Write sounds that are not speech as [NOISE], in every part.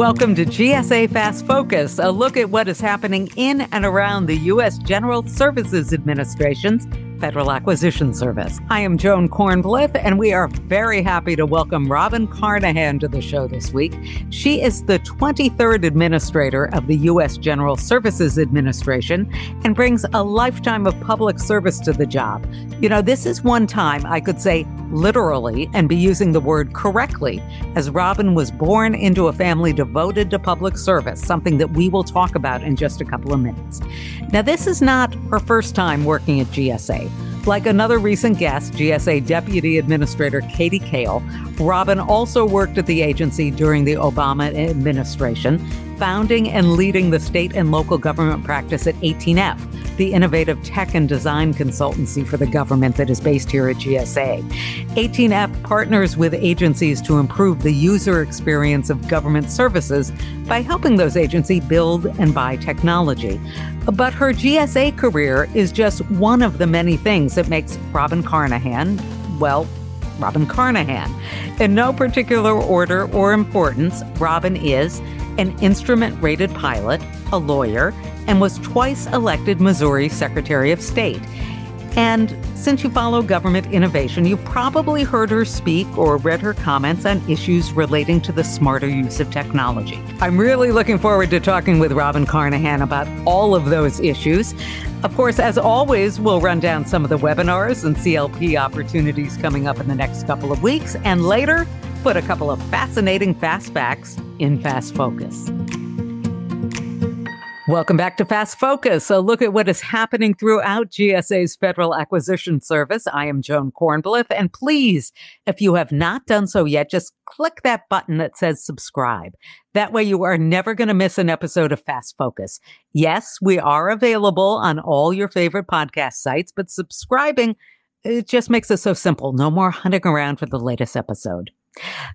Welcome to GSA Fast Focus, a look at what is happening in and around the U.S. General Services Administration's Federal Acquisition Service. I am Joan Kornblith, and we are very happy to welcome Robin Carnahan to the show this week. She is the 23rd administrator of the U.S. General Services Administration and brings a lifetime of public service to the job. You know, this is one time I could say literally and be using the word correctly, as Robin was born into a family devoted to public service, something that we will talk about in just a couple of minutes. Now, this is not her first time working at GSA. Like another recent guest, GSA Deputy Administrator Katy Kale, Robin also worked at the agency during the Obama administration, founding and leading the state and local government practice at 18F, the innovative tech and design consultancy for the government that is based here at GSA. 18F partners with agencies to improve the user experience of government services by helping those agencies build and buy technology. But her GSA career is just one of the many things that makes Robin Carnahan, well, Robin Carnahan. In no particular order or importance, Robin is an instrument rated pilot, a lawyer, and was twice elected Missouri Secretary of State. And since you follow government innovation, you probably heard her speak or read her comments on issues relating to the smarter use of technology. I'm really looking forward to talking with Robin Carnahan about all of those issues. Of course, as always, we'll run down some of the webinars and CLP opportunities coming up in the next couple of weeks, and later, put a couple of fascinating fast facts in Fast Focus. Welcome back to Fast Focus, a look at what is happening throughout GSA's Federal Acquisition Service. I am Joan Kornblith, and please, if you have not done so yet, just click that button that says subscribe. That way you are never going to miss an episode of Fast Focus. Yes, we are available on all your favorite podcast sites, but subscribing, it just makes it so simple. No more hunting around for the latest episode.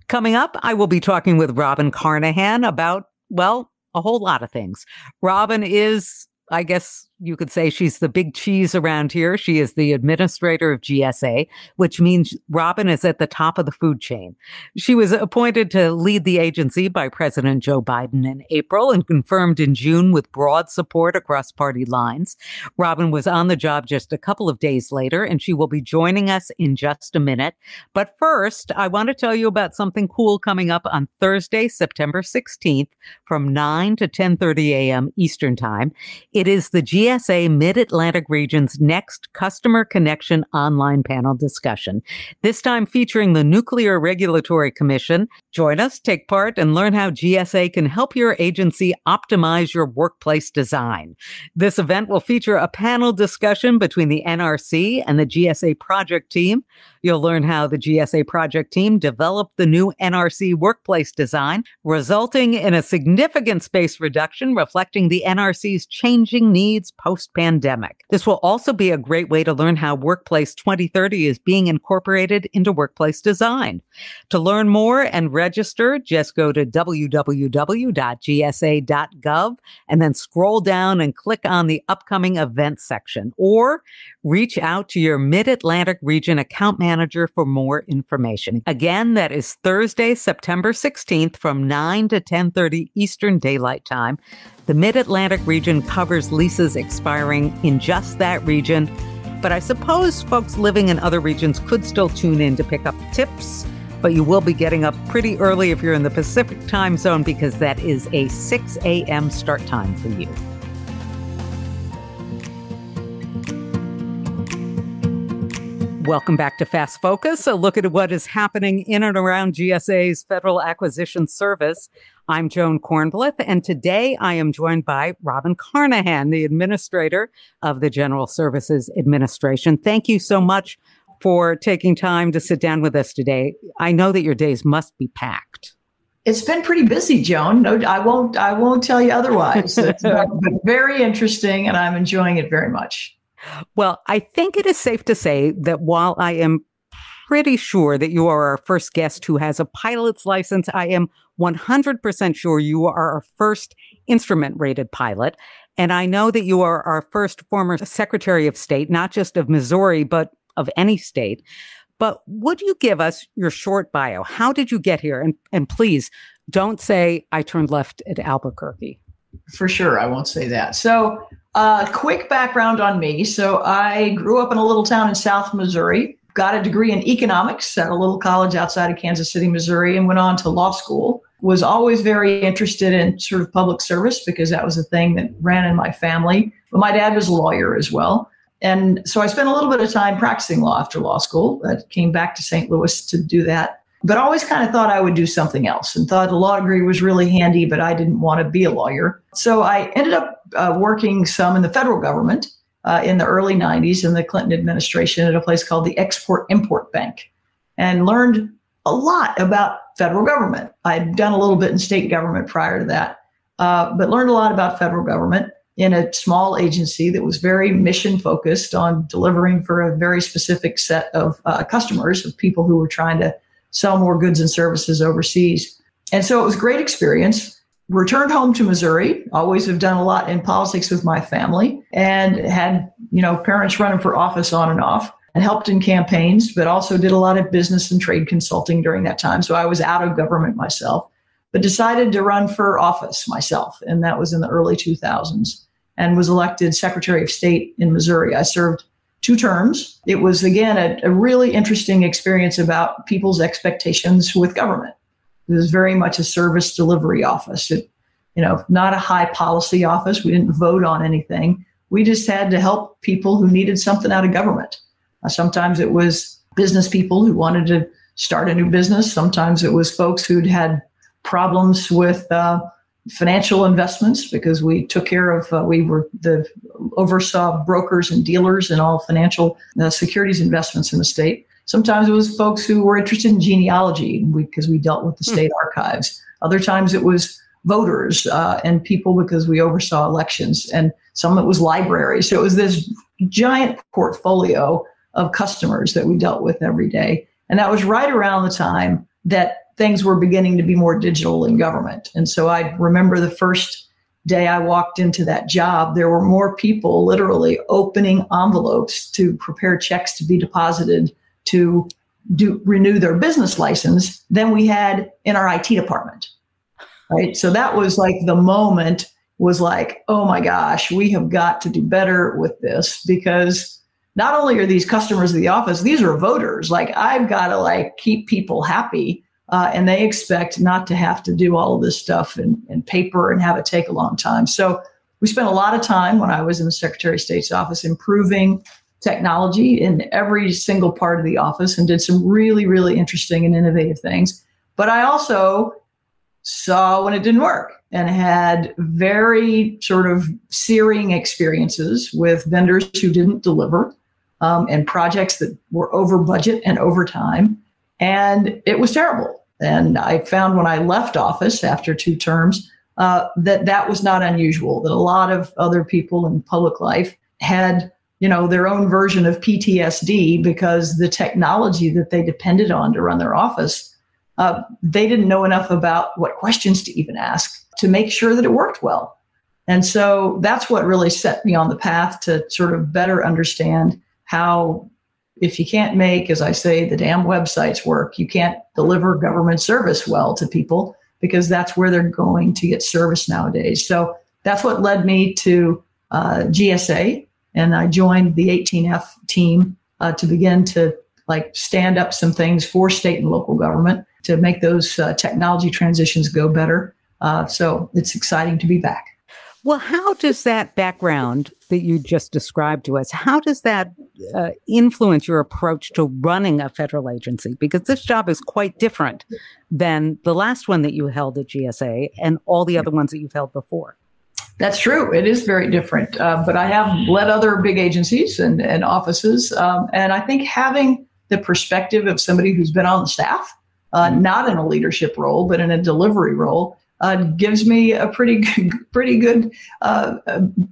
Coming up, I will be talking with Robin Carnahan about, well, a whole lot of things. Robin is, I guess, you could say she's the big cheese around here. She is the administrator of GSA, which means Robin is at the top of the food chain. She was appointed to lead the agency by President Joe Biden in April and confirmed in June with broad support across party lines. Robin was on the job just a couple of days later, and she will be joining us in just a minute. But first, I want to tell you about something cool coming up on Thursday, September 16th from 9 to 10:30 a.m. Eastern Time. It is the GSA GSA Mid Atlantic Region's next Customer Connection online panel discussion, this time featuring the Nuclear Regulatory Commission. Join us, take part, and learn how GSA can help your agency optimize your workplace design. This event will feature a panel discussion between the NRC and the GSA project team. You'll learn how the GSA project team developed the new NRC workplace design, resulting in a significant space reduction reflecting the NRC's changing needs post pandemic. This will also be a great way to learn how Workplace 2030 is being incorporated into workplace design. To learn more and register, just go to www.gsa.gov and then scroll down and click on the upcoming events section or reach out to your Mid Atlantic region account manager for more information. Again, that is Thursday, September 16th from 9 to 10:30 Eastern Daylight Time. The Mid Atlantic region covers leases expiring in just that region, but I suppose folks living in other regions could still tune in to pick up tips. But you will be getting up pretty early if you're in the Pacific time zone because that is a 6 a.m. start time for you. Welcome back to Fast Focus, a look at what is happening in and around GSA's Federal Acquisition Service. I'm Joan Kornblith, and today I am joined by Robin Carnahan, the administrator of the General Services Administration. Thank you so much for taking time to sit down with us today. I know that your days must be packed. It's been pretty busy, Joan. No, I won't. I won't tell you otherwise. [LAUGHS] but very interesting, and I'm enjoying it very much. Well, I think it is safe to say that while I am pretty sure that you are our first guest who has a pilot's license, I am 100% sure you are our first instrument rated pilot. And I know that you are our first former Secretary of State, not just of Missouri, but of any state. But would you give us your short bio? How did you get here? And, and please don't say I turned left at Albuquerque. For sure, I won't say that. So, uh, quick background on me. So, I grew up in a little town in South Missouri, got a degree in economics at a little college outside of Kansas City, Missouri, and went on to law school. Was always very interested in sort of public service because that was a thing that ran in my family. But my dad was a lawyer as well. And so I spent a little bit of time practicing law after law school. I came back to St. Louis to do that but always kind of thought I would do something else and thought a law degree was really handy, but I didn't want to be a lawyer. So I ended up uh, working some in the federal government uh, in the early 90s in the Clinton administration at a place called the Export Import Bank and learned a lot about federal government. I'd done a little bit in state government prior to that, uh, but learned a lot about federal government in a small agency that was very mission focused on delivering for a very specific set of uh, customers, of people who were trying to sell more goods and services overseas. And so it was great experience. Returned home to Missouri, always have done a lot in politics with my family and had, you know, parents running for office on and off and helped in campaigns, but also did a lot of business and trade consulting during that time. So I was out of government myself, but decided to run for office myself. And that was in the early 2000s and was elected Secretary of State in Missouri. I served two terms. It was, again, a, a, really interesting experience about people's expectations with government. It was very much a service delivery office. It, you know, not a high policy office. We didn't vote on anything. We just had to help people who needed something out of government. Uh, sometimes it was business people who wanted to start a new business. Sometimes it was folks who'd had problems with uh, financial investments because we took care of uh, we were the oversaw brokers and dealers and all financial uh, securities investments in the state sometimes it was folks who were interested in genealogy because we dealt with the hmm. state hmm. archives other times it was voters uh, and people because we oversaw elections and some it was libraries so it was this giant portfolio of customers that we dealt with every day and that was right around the time that things were beginning to be more digital in government. And so I remember the first day I walked into that job, there were more people literally opening envelopes to prepare checks to be deposited to do renew their business license than we had in our IT department. Right. So that was like the moment was like, oh my gosh, we have got to do better with this because not only are these customers of the office, these are voters. Like I've got to like keep people happy uh, and they expect not to have to do all of this stuff in, in paper and have it take a long time. So we spent a lot of time when I was in the Secretary of State's office improving technology in every single part of the office and did some really, really interesting and innovative things. But I also saw when it didn't work and had very sort of searing experiences with vendors who didn't deliver um, and projects that were over budget and over time and it was terrible. And I found when I left office after two terms uh, that that was not unusual, that a lot of other people in public life had you know their own version of PTSD because the technology that they depended on to run their office, uh, they didn't know enough about what questions to even ask to make sure that it worked well. And so that's what really set me on the path to sort of better understand how if you can't make, as I say, the damn websites work, you can't deliver government service well to people because that's where they're going to get service nowadays. So that's what led me to uh, GSA, and I joined the 18F team uh, to begin to like stand up some things for state and local government to make those uh, technology transitions go better. Uh, so it's exciting to be back. Well, how does that background that you just described to us, how does that uh, influence your approach to running a federal agency? Because this job is quite different than the last one that you held at GSA and all the other ones that you've held before. That's true. It is very different. Uh, but I have led other big agencies and, and offices. Um, and I think having the perspective of somebody who's been on the staff, uh, not in a leadership role, but in a delivery role, uh, gives me a pretty [LAUGHS] good, pretty good uh,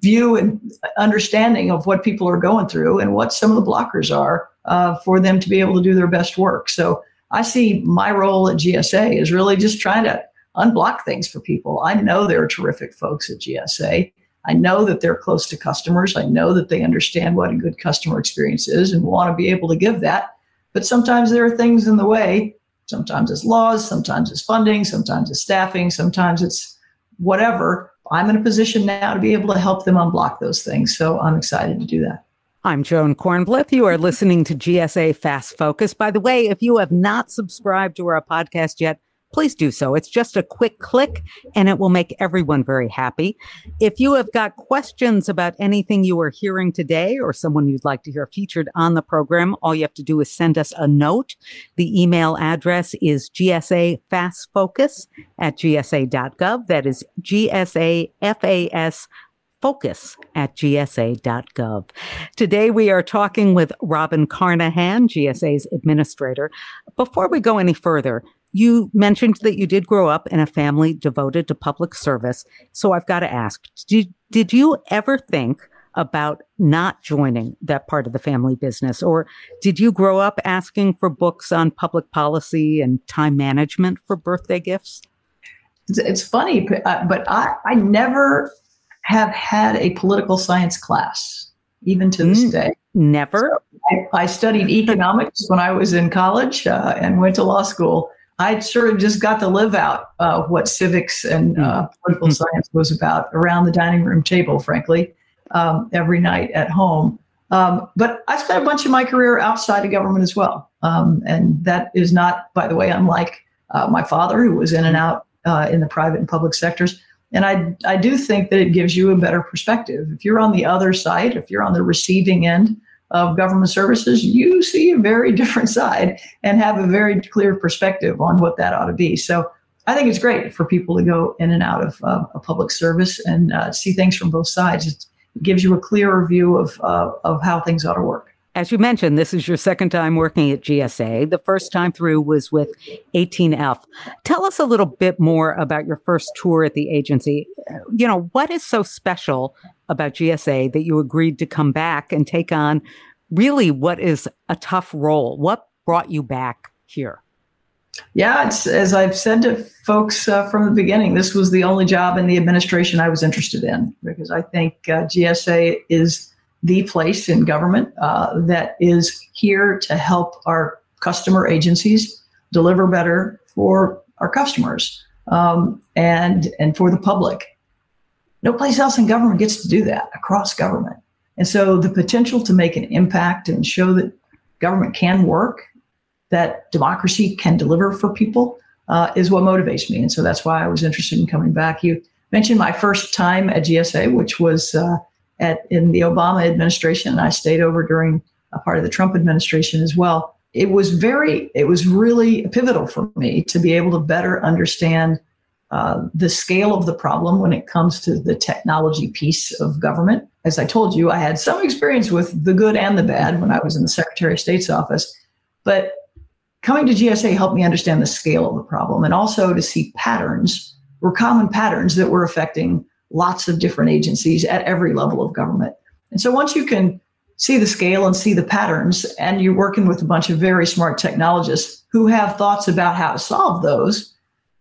view and understanding of what people are going through and what some of the blockers are uh, for them to be able to do their best work. So I see my role at GSA is really just trying to unblock things for people. I know there are terrific folks at GSA. I know that they're close to customers. I know that they understand what a good customer experience is and want to be able to give that. but sometimes there are things in the way. Sometimes it's laws, sometimes it's funding, sometimes it's staffing, sometimes it's whatever. I'm in a position now to be able to help them unblock those things. So I'm excited to do that. I'm Joan Kornblith. You are listening to GSA Fast Focus. By the way, if you have not subscribed to our podcast yet, please do so. It's just a quick click and it will make everyone very happy. If you have got questions about anything you are hearing today or someone you'd like to hear featured on the program, all you have to do is send us a note. The email address is gsafastfocus at gsa.gov. That is GSAFAS focus at gsa.gov. Today we are talking with Robin Carnahan, GSA's administrator. Before we go any further, you mentioned that you did grow up in a family devoted to public service. So I've got to ask, did, did you ever think about not joining that part of the family business? Or did you grow up asking for books on public policy and time management for birthday gifts? It's funny, uh, but I, I never have had a political science class, even to this mm, day. Never? So I, I, studied economics when I was in college uh, and went to law school. I sort of just got to live out uh, what civics and uh, mm-hmm. political mm-hmm. science was about around the dining room table, frankly, um, every night at home. Um, but I spent a bunch of my career outside of government as well. Um, and that is not, by the way, unlike uh, my father, who was in and out uh, in the private and public sectors. And I, I do think that it gives you a better perspective. If you're on the other side, if you're on the receiving end of government services, you see a very different [LAUGHS] side and have a very clear perspective on what that ought to be. So I think it's great for people to go in and out of uh, a public service and uh, see things from both sides. It gives you a clearer view of, uh, of how things ought to work. As you mentioned, this is your second time working at GSA. The first time through was with 18F. Tell us a little bit more about your first tour at the agency. You know, what is so special about GSA that you agreed to come back and take on really what is a tough role? What brought you back here? Yeah, it's as I've said to folks uh, from the beginning, this was the only job in the administration I was interested in because I think uh, GSA is the place in government uh, that is here to help our customer agencies deliver better for our customers um, and and for the public. No place else in government gets to do that across government. And so the potential to make an impact and show that government can work, that democracy can deliver for people, uh, is what motivates me. And so that's why I was interested in coming back. You mentioned my first time at GSA, which was uh, at in the Obama administration, and I stayed over during a part of the Trump administration as well. It was very, it was really pivotal for me to be able to better understand uh, the scale of the problem when it comes to the technology piece of government. As I told you, I had some experience with the good and the bad when I was in the Secretary of State's office. But coming to GSA helped me understand the scale of the problem and also to see patterns or common patterns that were affecting lots of different agencies at every level of government. And so once you can see the scale and see the patterns, and you're working with a bunch of very smart technologists who have thoughts about how to solve those,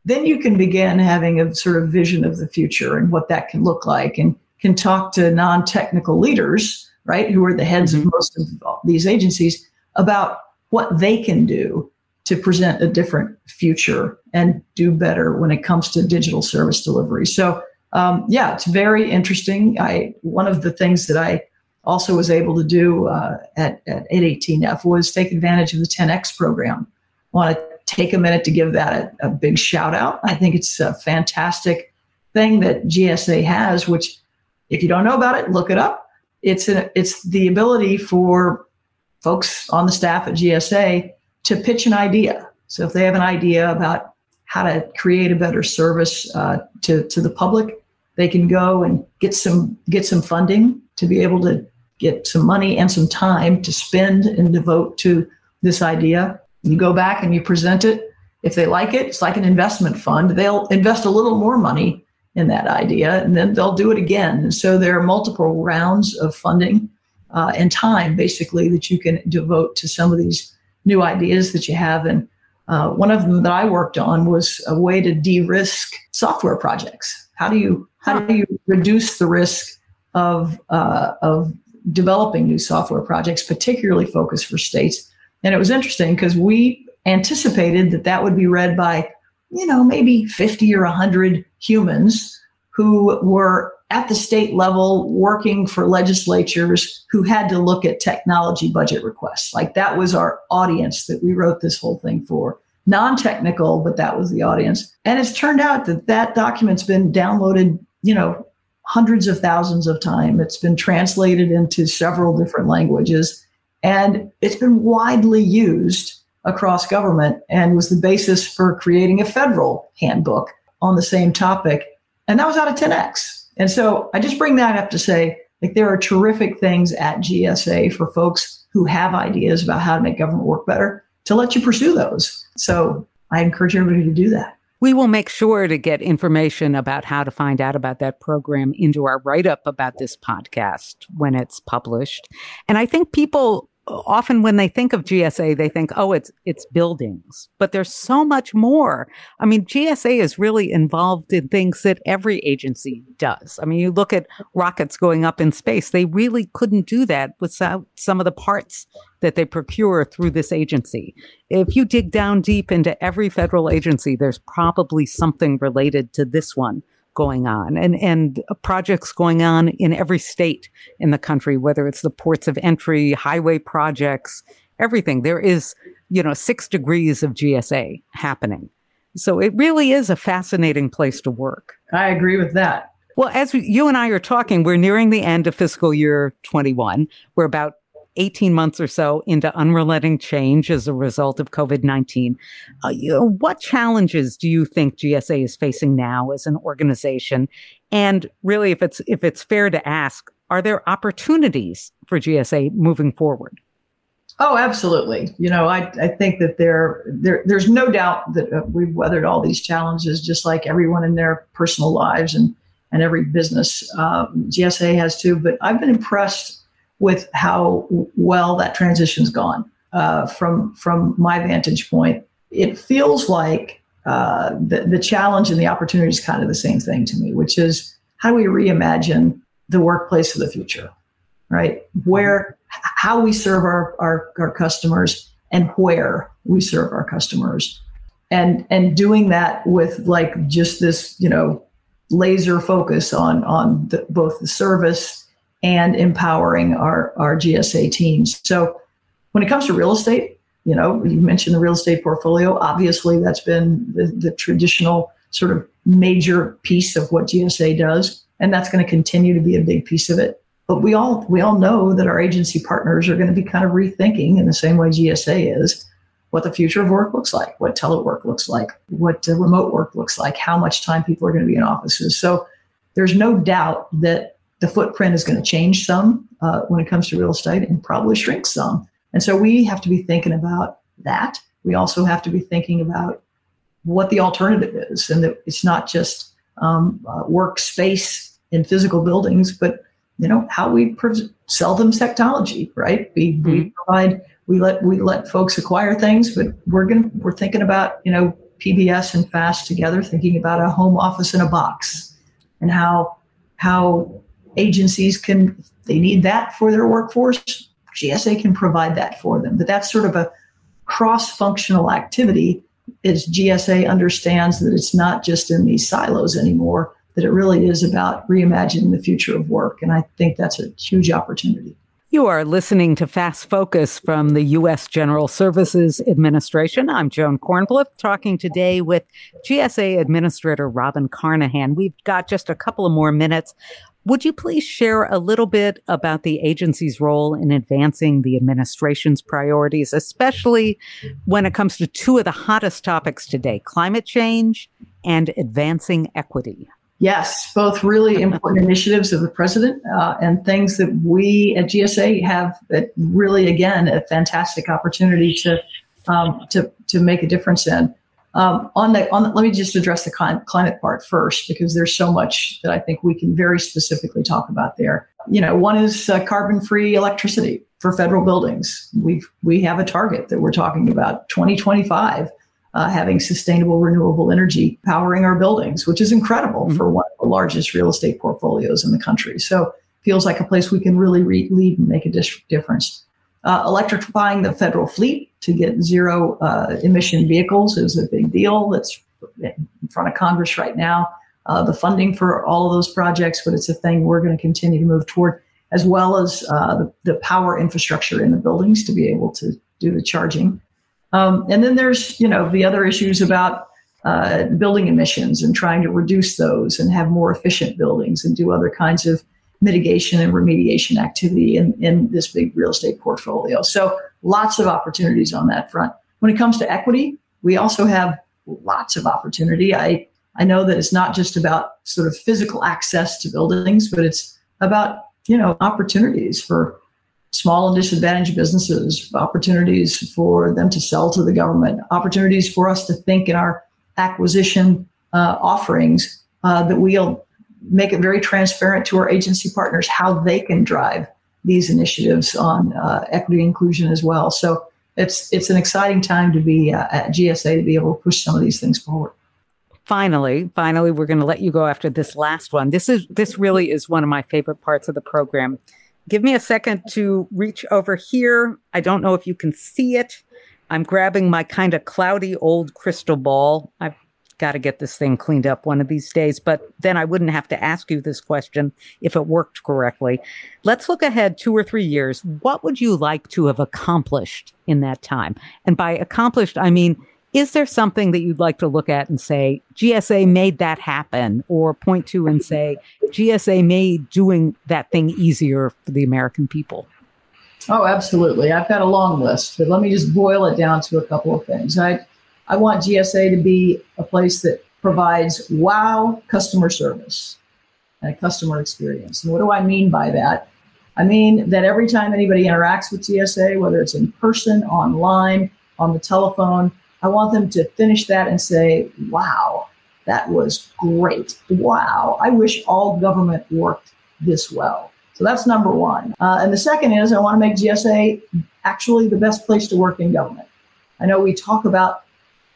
then you can begin having a sort of vision of the future and what that can look like and can talk to non-technical leaders right who are the heads mm-hmm. of most of these agencies about what they can do to present a different future and do better when it comes to digital service delivery so um, yeah it's very interesting i one of the things that i also was able to do uh, at, at 18f was take advantage of the 10x program want to take a minute to give that a, a big shout out. I think it's a fantastic thing that GSA has, which if you don't know about it, look it up. It's it's the ability for folks on the staff at GSA to pitch an idea. So if they have an idea about how to create a better service uh, to to the public, they can go and get some get some funding to be able to get some money and some time to spend and devote to this idea. You go back and you present it. If they like it, it's like an investment fund. They'll invest a little more money in that idea and then they'll do it again. And so there are multiple rounds of funding uh, and time basically that you can devote to some of these new ideas that you have. And uh, one of them that I worked on was a way to de-risk software projects. How do you how do you reduce the risk of uh, of developing new software projects, particularly focused for states? And it was interesting because we anticipated that that would be read by, you know, maybe 50 or 100 humans who were at the state level working for legislatures who had to look at technology budget requests. Like that was our audience that we wrote this whole thing for. Non technical, but that was the audience. And it's turned out that that document's been downloaded, you know, hundreds of thousands of times. It's been translated into several different languages and it's been widely used across government and was the basis for creating a federal handbook on the same topic. And that was out of 10X. And so I just bring that up to say, like, there are terrific things at GSA for folks who have ideas about how to make government work better to let you pursue those. So I encourage everybody to do that. We will make sure to get information about how to find out about that program into our write up about this podcast when it's published. And I think people often when they think of GSA, they think, oh, it's it's buildings, but there's so much more. I mean, GSA is really involved in things that every agency does. I mean, you look at rockets going up in space; they really couldn't do that without some of the parts that they procure through this agency. If you dig down deep into every federal agency, there's probably something related to this one going on and, and projects going on in every state in the country, whether it's the ports of entry, highway projects, everything. There is, you know, six degrees of GSA happening. So it really is a fascinating place to work. I agree with that. Well, as we, you and I are talking, we're nearing the end of fiscal year 21. We're about 18 months or so into unrelenting change as a result of COVID 19. Uh, you know, what challenges do you think GSA is facing now as an organization? And really, if it's, if it's fair to ask, are there opportunities for GSA moving forward? Oh, absolutely. You know, I, I think that there, there there's no doubt that uh, we've weathered all these challenges, just like everyone in their personal lives and and every business. Um, GSA has too. But I've been impressed with how well that transition's gone uh, from from my vantage point. It feels like uh, the, the challenge and the opportunity is kind of the same thing to me, which is how do we reimagine the workplace of the future, right? Where, how we serve our, our, our customers and where we serve our customers. And, and doing that with like just this, you know, laser focus on, on the, both the service and empowering our, our GSA teams. So when it comes to real estate, you know, you mentioned the real estate portfolio. Obviously, that's been the, the traditional sort of major piece of what GSA does, and that's going to continue to be a big piece of it. But we all we all know that our agency partners are going to be kind of rethinking in the same way GSA is what the future of work looks like, what telework looks like, what remote work looks like, how much time people are going to be in offices. So there's no doubt that the footprint is going to change some uh, when it comes to real estate and probably shrink some. And so we have to be thinking about that. We also have to be thinking about what the alternative is, and that it's not just um, uh, workspace in physical buildings, but you know how we sell them technology, right? We, mm-hmm. we provide we let we let folks acquire things, but we're gonna we're thinking about you know PBS and FAS together, thinking about a home office in a box, and how how agencies can they need that for their workforce gsa can provide that for them but that's sort of a cross-functional activity as gsa understands that it's not just in these silos anymore that it really is about reimagining the future of work and i think that's a huge opportunity you are listening to Fast Focus from the U.S. General Services Administration. I'm Joan Kornblith talking today with GSA Administrator Robin Carnahan. We've got just a couple of more minutes. Would you please share a little bit about the agency's role in advancing the administration's priorities, especially when it comes to two of the hottest topics today climate change and advancing equity? Yes, both really important [LAUGHS] initiatives of the president uh, and things that we at GSA have that really, again, a fantastic opportunity to um, to to make a difference in. Um, on the, on the, let me just address the climate part first because there's so much that I think we can very specifically talk about there. You know, one is uh, carbon-free electricity for federal buildings. We've we have a target that we're talking about 2025. Uh, having sustainable renewable energy powering our buildings, which is incredible mm-hmm. for one of the largest real estate portfolios in the country. So feels like a place we can really re- lead and make a dis- difference. Uh, electrifying the federal fleet to get zero uh, emission vehicles is a big deal. That's in front of Congress right now. Uh, the funding for all of those projects, but it's a thing we're going to continue to move toward, as well as uh, the, the, power infrastructure in the buildings to be able to do the charging. Um, and then there's, you know, the other issues about uh, building emissions and trying to reduce those and have more efficient buildings and do other kinds of mitigation and remediation activity in, in this big real estate portfolio. So lots of opportunities on that front. When it comes to equity, we also have lots of opportunity. I, I know that it's not just about sort of physical access to buildings, but it's about, you know, opportunities for small and disadvantaged businesses, opportunities for them to sell to the government, opportunities for us to think in our acquisition uh, offerings uh, that we'll make it very transparent to our agency partners how they can drive these initiatives on uh, equity inclusion as well. So it's it's an exciting time to be uh, at GSA to be able to push some of these things forward. Finally, finally, we're going to let you go after this last one. This is this really is one of my favorite parts of the program. Give me a second to reach over here. I don't know if you can see it. I'm grabbing my kind of cloudy old crystal ball. I've got to get this thing cleaned up one of these days, but then I wouldn't have to ask you this question if it worked correctly. Let's look ahead two or three years. What would you like to have accomplished in that time? And by accomplished, I mean, is there something that you'd like to look at and say, GSA made that happen, or point to and say, GSA made doing that thing easier for the American people? Oh, absolutely. I've got a long list, but let me just boil it down to a couple of things. I I want GSA to be a place that provides wow customer service and a customer experience. And what do I mean by that? I mean that every time anybody interacts with GSA, whether it's in person, online, on the telephone, I want them to finish that and say, wow, that was great. Wow, I wish all government worked this well. So that's number one. Uh, and the second is I want to make GSA actually the best place to work in government. I know we talk about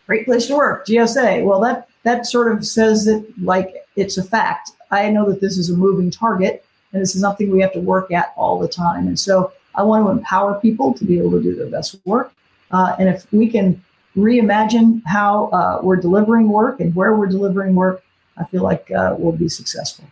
great place to work, GSA. Well, that that sort of says it like it's a fact. I know that this is a moving target, and this is something we have to work at all the time. And so I want to empower people to be able to do their best work. Uh, and if we can reimagine how uh, we're delivering work and where we're delivering work, I feel like uh, we'll be successful.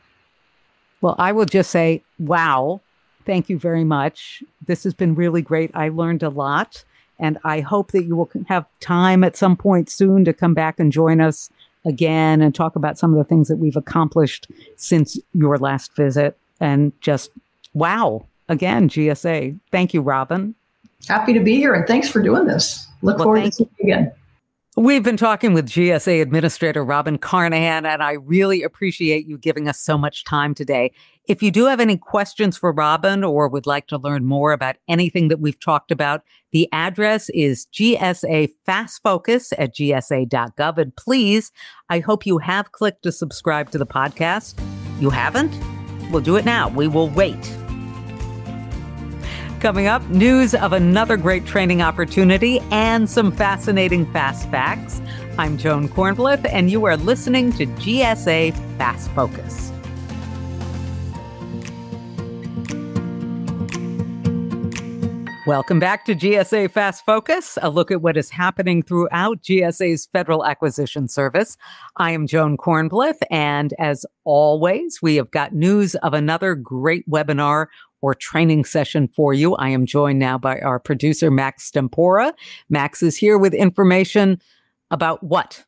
Well, I will just say, wow, thank you very much. This has been really great. I learned a lot. And I hope that you will have time at some point soon to come back and join us again and talk about some of the things that we've accomplished since your last visit. And just wow, again, GSA. Thank you, Robin. Happy to be here and thanks for doing this. Look well, forward to seeing you again. We've been talking with GSA Administrator Robin Carnahan, and I really appreciate you giving us so much time today. If you do have any questions for Robin or would like to learn more about anything that we've talked about, the address is GSA Fast Focus at gsa.gov. And please, I hope you have clicked to subscribe to the podcast. You haven't? We'll do it now. We will wait. Coming up, news of another great training opportunity and some fascinating fast facts. I'm Joan Kornblith, and you are listening to GSA Fast Focus. Welcome back to GSA Fast Focus, a look at what is happening throughout GSA's Federal Acquisition Service. I am Joan Kornblith, and as always, we have got news of another great webinar or training session for you. I am joined now by our producer, Max Stempora. Max is here with information about what?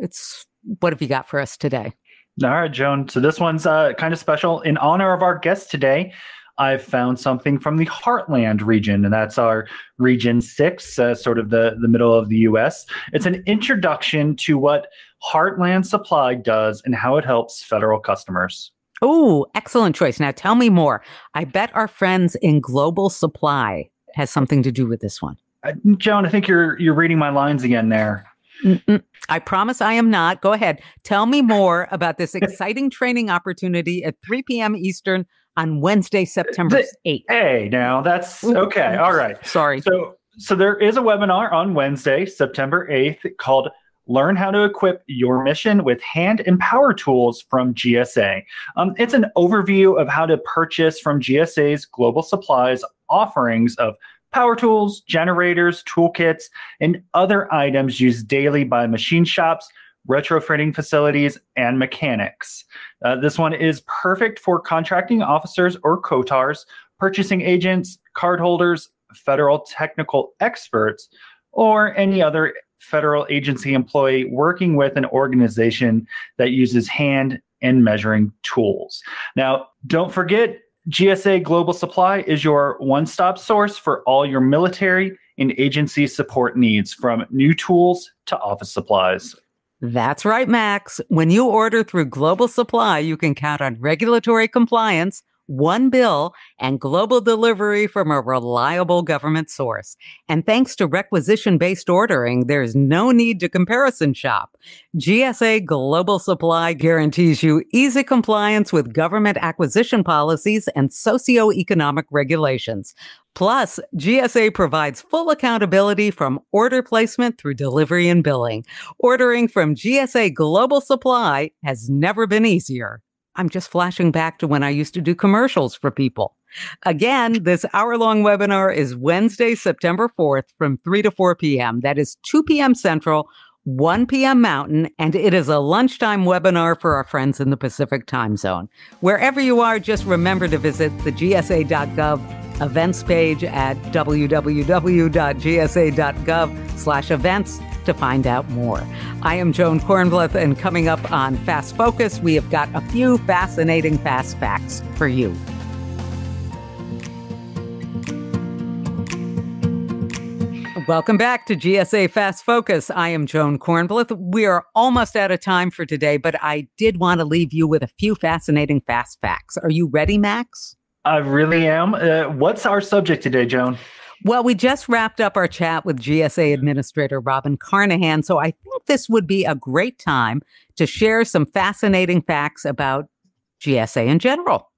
It's what have you got for us today? All right, Joan. So this one's uh, kind of special. In honor of our guest today, I've found something from the Heartland region, and that's our Region 6, uh, sort of the, the middle of the US. It's an introduction to what Heartland Supply does and how it helps federal customers. Oh, excellent choice. Now tell me more. I bet our friends in Global Supply has something to do with this one. Uh, Joan, I think you're you're reading my lines again there. Mm-mm. I promise I am not. Go ahead. Tell me more about this exciting training opportunity at 3 p.m. Eastern on Wednesday, September 8th. Hey, now that's okay. All right. Sorry. So so there is a webinar on Wednesday, September 8th called Learn how to equip your mission with hand and power tools from GSA. Um, it's an overview of how to purchase from GSA's global supplies offerings of power tools, generators, toolkits, and other items used daily by machine shops, retrofitting facilities, and mechanics. Uh, this one is perfect for contracting officers or COTARs, purchasing agents, cardholders, federal technical experts, or any other federal agency employee working with an organization that uses hand and measuring tools. Now, don't forget, GSA Global Supply is your one stop source for all your military and agency support needs, from new tools to office supplies. That's right, Max. When you order through Global Supply, you can count on regulatory compliance one bill, and global delivery from a reliable government source. And thanks to requisition based ordering, there's no need to comparison shop. GSA Global Supply guarantees you easy compliance with government acquisition policies and socioeconomic regulations. Plus, GSA provides full accountability from order placement through delivery and billing. Ordering from GSA Global Supply has never been easier. I'm just flashing back to when I used to do commercials for people. Again, this hour long webinar is Wednesday, September 4th from 3 to 4 p.m. That is 2 p.m. Central, 1 p.m. Mountain, and it is a lunchtime webinar for our friends in the Pacific time zone. Wherever you are, just remember to visit the gsa.gov events page at www.gsa.gov slash events to find out more. I am Joan Kornblith, and coming up on Fast Focus, we have got a few fascinating fast facts for you. Welcome back to GSA Fast Focus. I am Joan Kornblith. We are almost out of time for today, but I did want to leave you with a few fascinating fast facts. Are you ready, Max? I really am. Uh, what's our subject today, Joan? Well, we just wrapped up our chat with GSA Administrator Robin Carnahan, so I think this would be a great time to share some fascinating facts about GSA in general.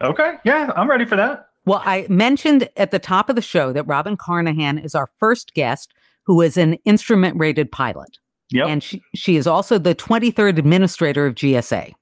Okay. Yeah, I'm ready for that. Well, I mentioned at the top of the show that Robin Carnahan is our first guest who is an instrument rated pilot. Yep. And she, she is also the 23rd administrator of GSA.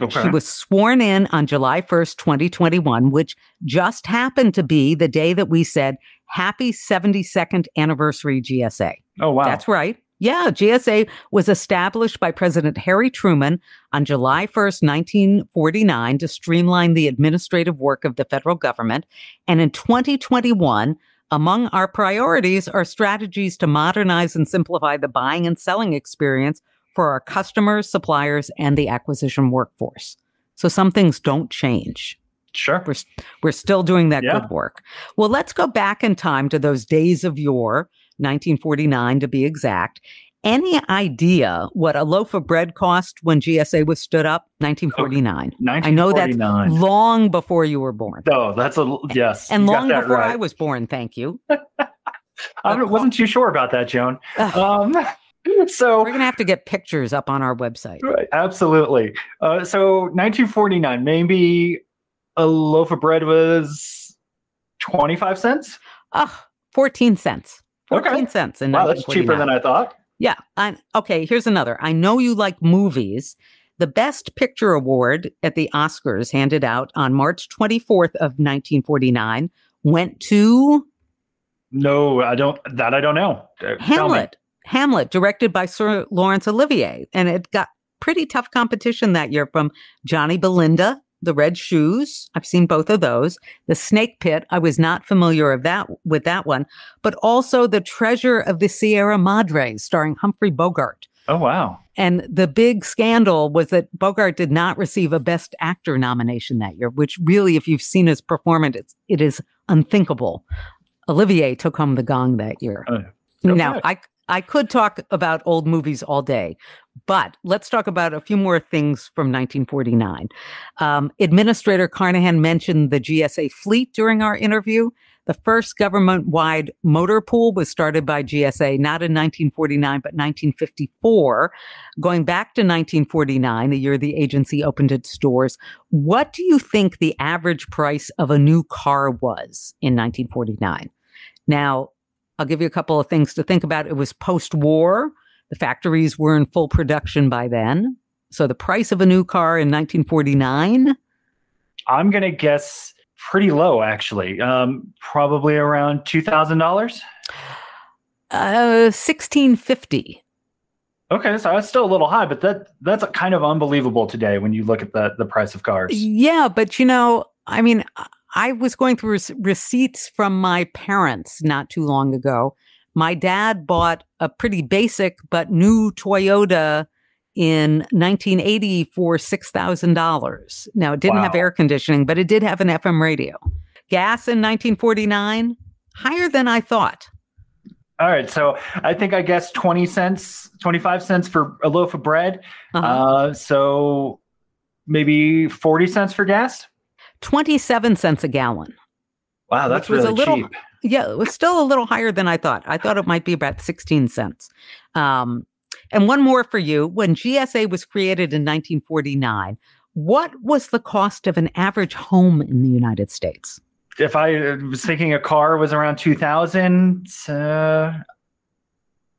Okay. She was sworn in on July 1st, 2021, which just happened to be the day that we said, Happy 72nd anniversary, GSA. Oh, wow. That's right. Yeah, GSA was established by President Harry Truman on July 1st, 1949, to streamline the administrative work of the federal government. And in 2021, among our priorities are strategies to modernize and simplify the buying and selling experience for our customers, suppliers, and the acquisition workforce. So some things don't change. Sure. We're, we're still doing that yeah. good work. Well, let's go back in time to those days of yore, 1949 to be exact. Any idea what a loaf of bread cost when GSA was stood up? 1949. I know that's long before you were born. Oh, that's a yes. And long before right. I was born. Thank you. [LAUGHS] I wasn't too sure about that, Joan. Um, [LAUGHS] so we're gonna have to get pictures up on our website. Right, absolutely. Uh, so 1949, maybe a loaf of bread was 25 cents. Oh, 14 cents. 14 okay. cents. And wow, that's cheaper than I thought. Yeah. I, okay. Here's another. I know you like movies. The Best Picture Award at the Oscars, handed out on March 24th of 1949, went to. No, I don't. That I don't know. Uh, Hamlet. Hamlet, directed by Sir Laurence Olivier. And it got pretty tough competition that year from Johnny Belinda, The Red Shoes. I've seen both of those. The Snake Pit. I was not familiar of that with that one, but also The Treasure of the Sierra Madre, starring Humphrey Bogart. Oh wow. And the big scandal was that Bogart did not receive a Best Actor nomination that year, which really, if you've seen his performance, it's, it is unthinkable. Olivier took home the gong that year. Uh, okay. Now, I I could talk about old movies all day, but let's talk about a few more things from 1949. Um, Administrator Carnahan mentioned the GSA fleet during our interview. The first government wide motor pool was started by GSA not in 1949, but 1954. Going back to 1949, the year the agency opened its doors, what do you think the average price of a new car was in 1949? Now, I'll give you a couple of things to think about. It was post war. The factories were in full production by then. So the price of a new car in 1949? I'm going to guess pretty low, actually. Um, probably around two thousand dollars. Uh, sixteen fifty. Okay, so that's still a little high, but that that's kind of unbelievable today when you look at the the price of cars. Yeah, but you know, I mean, I was going through receipts from my parents not too long ago. My dad bought a pretty basic but new Toyota in 1980 for $6,000. Now, it didn't wow. have air conditioning, but it did have an FM radio. Gas in 1949, higher than I thought. All right. So I think I guess 20 cents, 25 cents for a loaf of bread. Uh-huh. Uh, so maybe 40 cents for gas? 27 cents a gallon. Wow, that's really little, cheap. Yeah, it was still a little higher than I thought. I thought it might be about 16 cents. Um, and one more for you. When GSA was created in 1949, what was the cost of an average home in the United States? If I was thinking a car was around 2000, uh,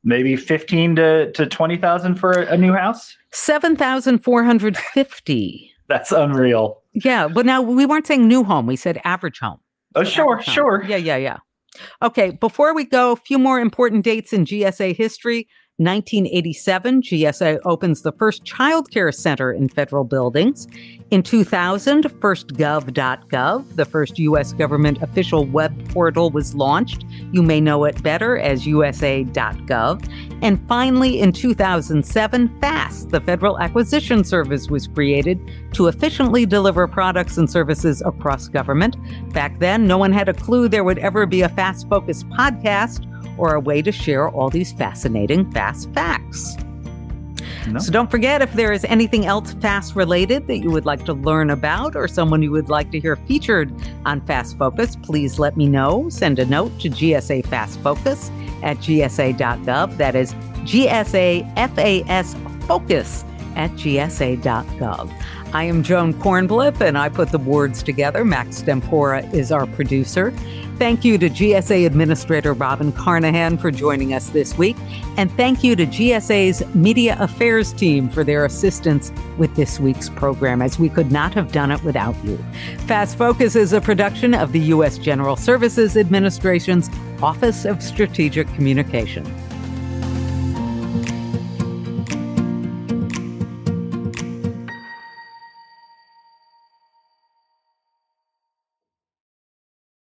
maybe 15 to, to 20,000 for a new house? 7,450. That's unreal. Yeah. But now we weren't saying new home. We said average home. Oh, sure, sure. Yeah, yeah, yeah. Okay. Before we go, a few more important dates in GSA history. 1987, GSA opens the first child care center in federal buildings. In 2000, firstgov.gov, the first U.S. government official web portal, was launched. You may know it better as USA.gov. And finally, in 2007, FAS, the Federal Acquisition Service, was created to efficiently deliver products and services across government. Back then, no one had a clue there would ever be a FAS focused podcast or a way to share all these fascinating fast facts. No. So don't forget if there is anything else FAS related that you would like to learn about or someone you would like to hear featured on FAS Focus, please let me know. Send a note to GSA FAS Focus at gsa.gov. That is GSA FAS Focus at gsa.gov. I am Joan Kornblith, and I put the words together. Max Tempora is our producer. Thank you to GSA Administrator Robin Carnahan for joining us this week. And thank you to GSA's Media Affairs team for their assistance with this week's program, as we could not have done it without you. FAS Focus is a production of the U.S. General Services Administration's Office of Strategic Communication.